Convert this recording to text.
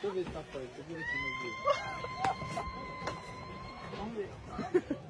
Deixa eu ver se tá perto. Deixa eu ver aqui no vídeo. Vamos ver.